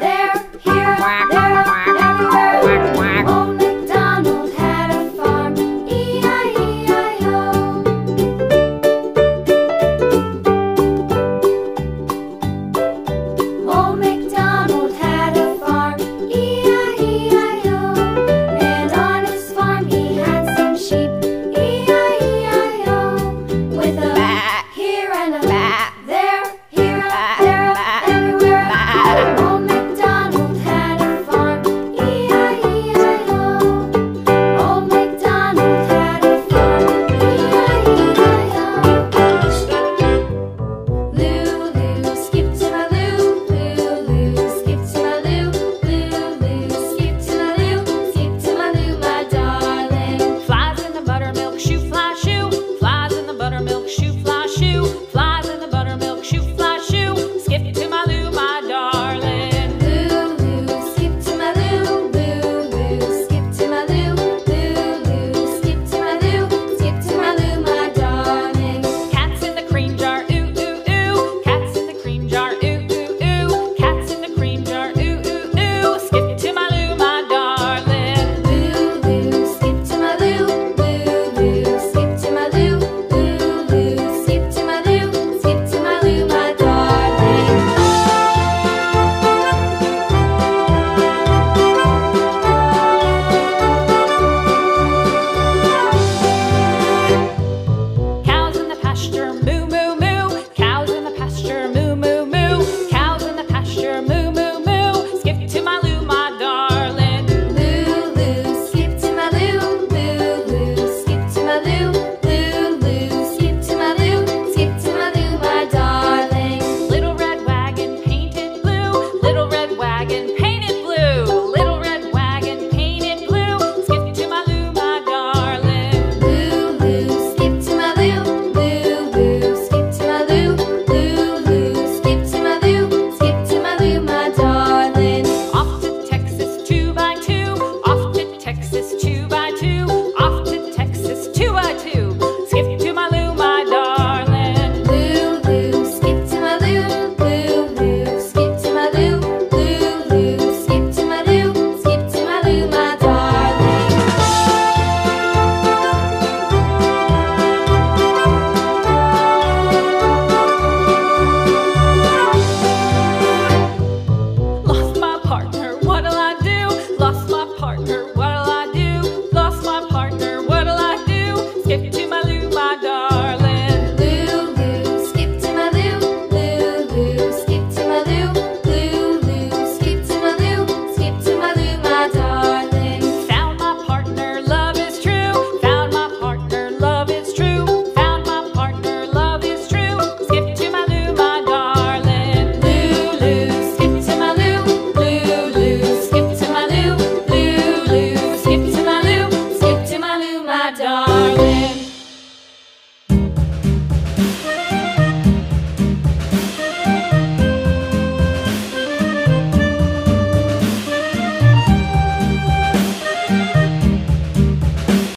There.